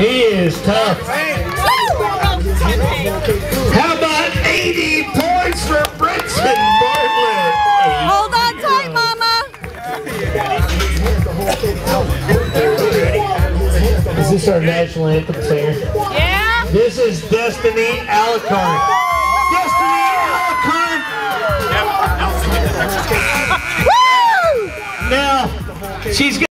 He is tough. How about 80 points for Brinson Bartlett? Hold on tight, Mama. Is this our national anthem singer? Yeah? This is Destini Alarcon. Destini Alarcon! Now, she's